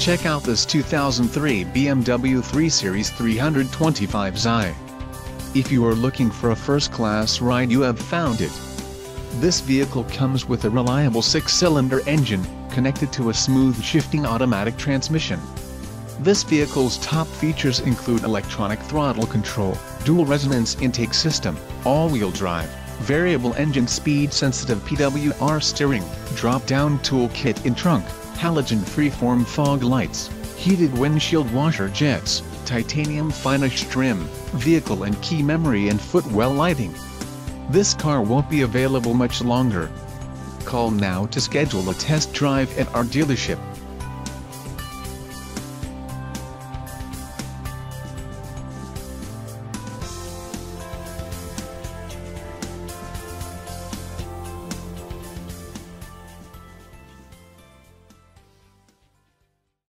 Check out this 2003 BMW 3 Series 325i. If you are looking for a first-class ride you have found it. This vehicle comes with a reliable six-cylinder engine, connected to a smooth shifting automatic transmission. This vehicle's top features include electronic throttle control, dual resonance intake system, all-wheel drive, variable engine speed sensitive PWR steering, drop-down toolkit in trunk, halogen freeform fog lights, heated windshield washer jets, titanium finish trim, vehicle and key memory and footwell lighting. This car won't be available much longer. Call now to schedule a test drive at our dealership.